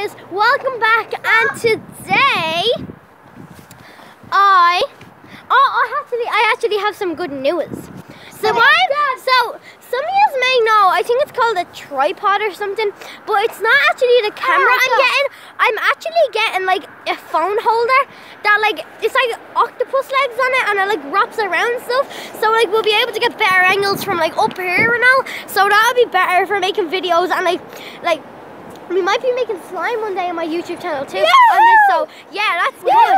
guys, welcome back and today I oh I actually I actually have some good news. So I'm so some of you may know I think it's called a tripod or something, but it's not actually the camera I'm getting. I'm actually getting like a phone holder that like it's like octopus legs on it and it like wraps around stuff. So like we'll be able to get better angles from like up here and all. So that'll be better for making videos and like like we might be making slime one day on my YouTube channel too. On this, so yeah, that's good.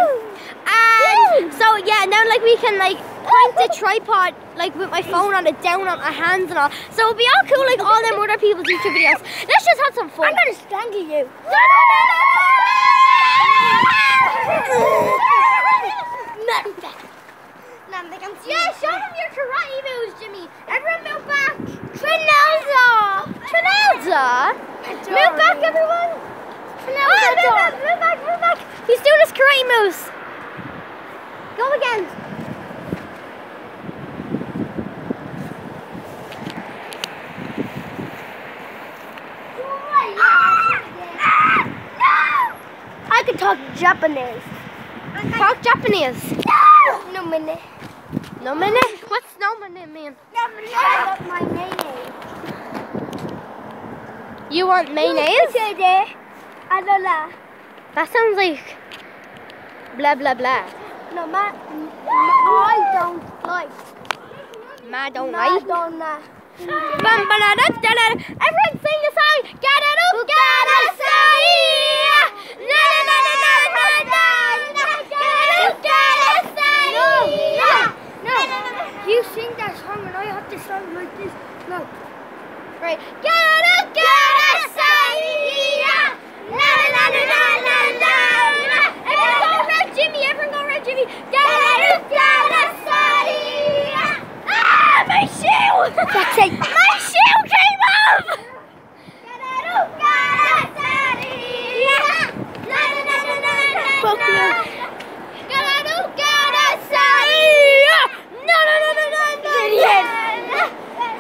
And so yeah, now like we can like point the tripod like with my phone on it down on my hands and all. So it'll be all cool like all them other people's YouTube videos. Let's just have some fun. I'm gonna strangle you. Yeah, show them your karate moves, Jimmy. Everyone move back. Trinelza. Trinelza. Move. Oh, move back, move back. He's doing his karate moves. Go again. I can talk Japanese. Talk Japanese. No minute. No minute? What's no minute mean? I love my mayonnaise. You want mayonnaise? Adola. That sounds like blah blah blah. No, ma, ma, I don't like. Ma don't like. Madonna. Bum, ba, da, da, da, da. Everyone sing the song. Get it up, get it. Na, na, na, na, na, na, na, na. Get it up, get it say. No, You sing that song and I have to sound like this. No. Right. Get it up, get it say. Na, na, na, na, na, na, na. Everyone go red Jimmy. Everyone go red Jimmy. Get it up, get it say. Ah, my shoe. That's it. My shoe came off. Fuck you.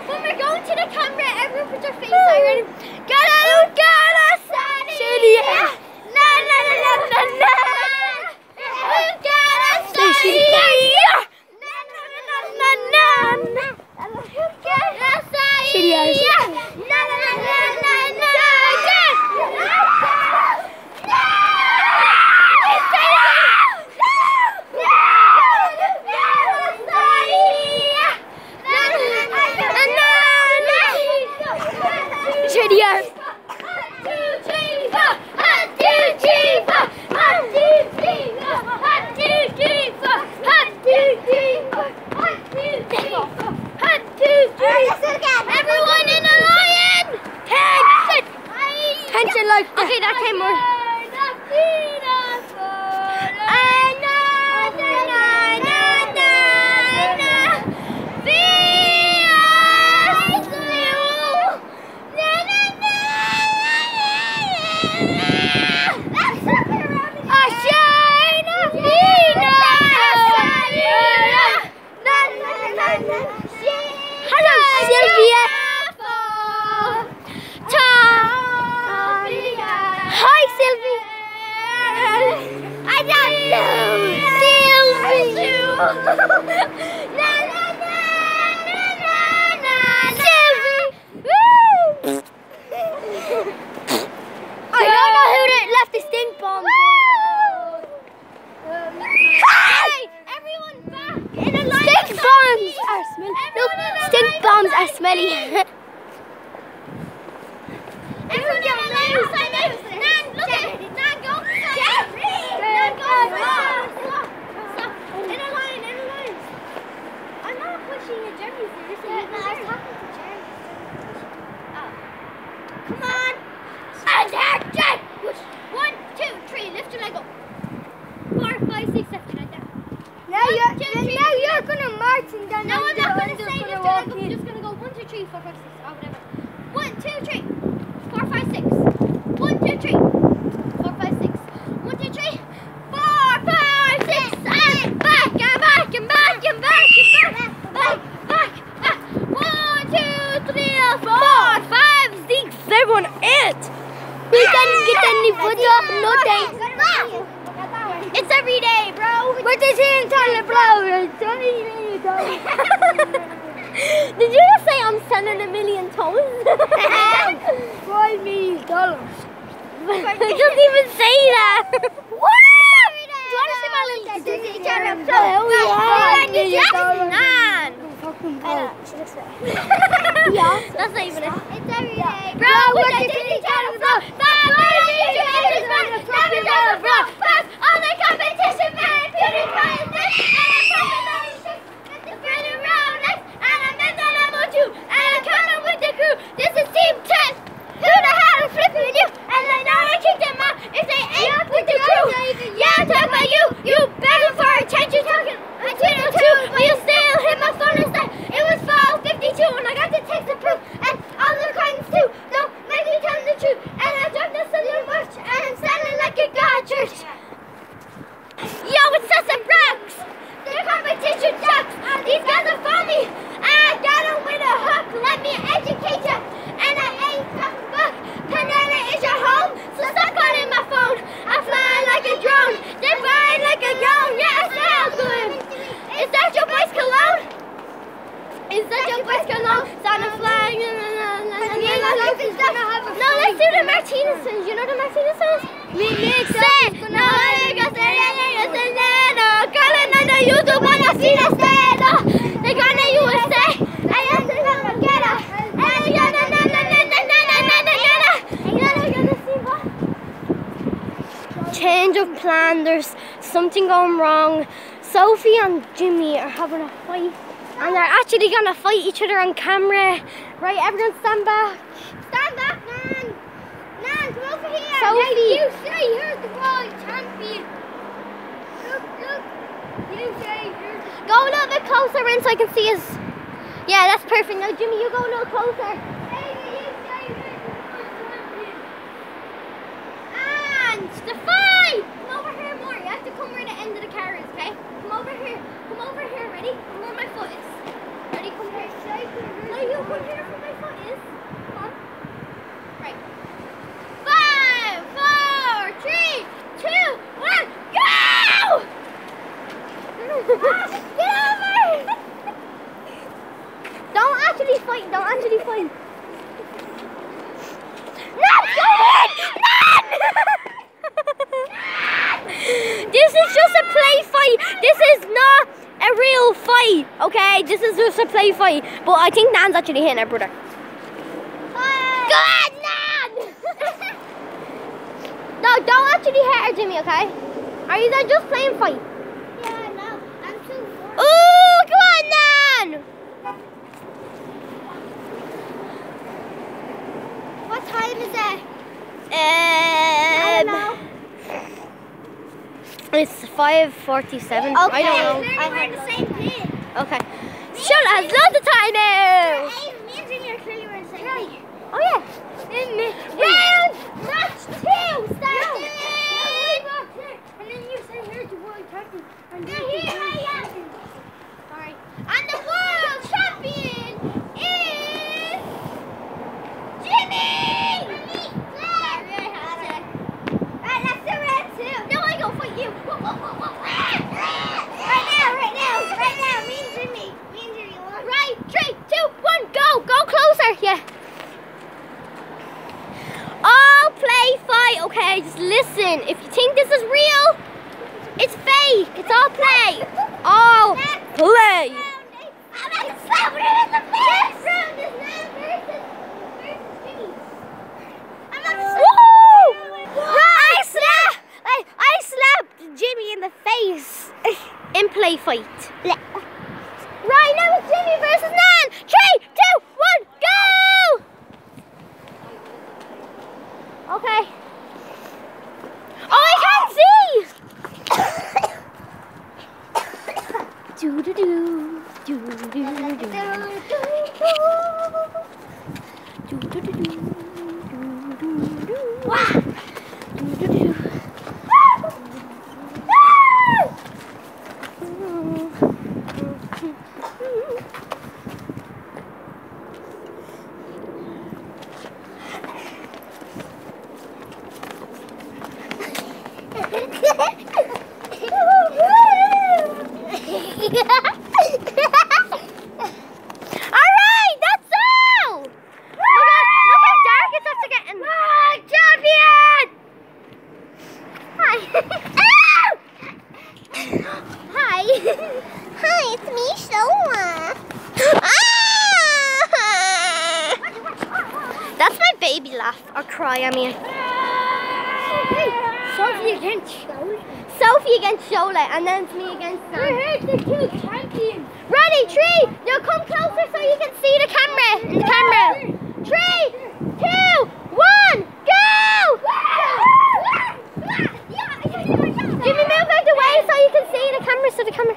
When we're going to the camera, everyone put their face out ready. Gotta, gotta, Shitty. Na na na na na na. Gotta, Say shitty. Na na na na na na. Gotta, Shitty ass. Na na na na na na. Shitty ass. Everyone in a lion! Ten! Tension like that. Okay, that came more. Hello, Sylvia. Hi, Sylvie. I don't know. Sylvie. na, na, na, na, na, na. Sylvie. Woo. I don't know who that left the stink bomb. Hey, everyone back in a line. Stink bombs are smelly. No, Everyone in a stink line. bombs are smelly. Everyone in a line beside us. Nan, look at it. Nan, go beside us. Nan, go beside us. Stop. Stop. In a line, in a line. I'm not pushing you, Jeremy. Seriously. No, I was talking to Jeremy. Oh. Come on. Attack, Jack. Push. One, two, three. Lift your leg up. Four, five, six, seven, like that. Now you're, two, three. now you're gonna march and then No, I'm not gonna just say gonna lift your walk leg up. I'm in. just gonna go one, two, three, four, five, six, or whatever. One, two, three. Four, five, six. One, two, three. Four, five, six. One, two, three. Four, five, six, and back and back and back and back back, back, back, back. One, two, three, uh, four, five, six, seven, eight. We can get any footer, nothing. It's every day, bro. But this ain't telling bro. It's only million dollars. Did you just say I'm sending a million toes? Five million dollars. it doesn't even say that. what? Do you want to see my little Disney Channel Channel? Pro? Oh, Yeah, yeah. million Yes, dollars. man. Fucking I know. bro. yeah. That's not even it. It's every day. Bro, what's the Disney Channel Pro? Five million dollars, man. Seven dollars, bro. Pass on the competition, man. PewDiePie is next. And I'm pumping on these shit. With the Brandon Round next. And I'm in the level two. And I'm coming with the crew. This is Team 10. Who the hell is flipping you? And I know I kicked them out if they ain't with the crew. Yeah, I'm talking about you. You begging for attention. Talking on Twitter too. But you still hit my phone and said it was fall 52. And I got the text to proof. And all the coins too. Don't make me tell the truth. And I dropped the salute march. And I'm standing like a god church. Yo, it's Sessa Rocks! The competition sucks! These guys are funny! I got them with a hook, let me educate ya! And I ain't talking fuck! Panera is your home, so stop calling my phone! I fly like a drone, they fly like a drone, yeah, I sound good! Is that your voice cologne? Is that your voice cologne? Sound of flying, na na na na na na na No, let's do the Martinez songs. You know the Martinez songs? Me it. No, YouTube. They gonna USA. I am the na na na na na na na na na? Change of plan. There's something going wrong. Sophie and Jimmy are having a fight. And they're actually gonna fight each other on camera. Right, everyone stand back. Stand back, man. Nan, come over here. Sophie. You say you're the world champion. Look, look. You say you're the Go a little bit closer in so I can see us. Yeah, that's perfect. Now, Jimmy, you go a little closer. Hey, you say you're the world champion. And the fight! Come over here more. You have to come where the end of the car is, okay? Come over here. Come over here. Ready? Come where my foot is. Ready? Come here. No, you come here where my foot is. Come on. Right. Five, four, three, two, one, go! Ah, Get over! Don't actually fight. Don't actually fight. Not This is just a play fight. This is not a real fight, okay? This is just a play fight. But I think Nan's actually hitting her brother. Good, Nan! no, don't actually hit her, Jimmy, okay? Are you guys just playing fight? Yeah, no, I'm too Ooh, come on, Nan! What time is it? Um, It's 5.47. Okay. I don't know. I the same thing. Okay. Shut up, it's the time now! Me and Junior clearly the same. Oh yeah. In, in, Round match two, start no. Closer. Yeah. All play fight. Okay, just listen. If you think this is real, it's fake. It's all play. All play. I slapped. I, I slapped Jimmy in the face in play fight. Right now it's Jimmy versus Nan. Three, two, Yeah. cry, I mean. Sophie, against Shola. Sophie against Shola, and then it's me against Sam. We're here to kill champions. Ready, tree. Now come closer so you can see the camera. In the camera. Three, two, one, go! Jimmy, move out the way so you can see the camera. So the camera.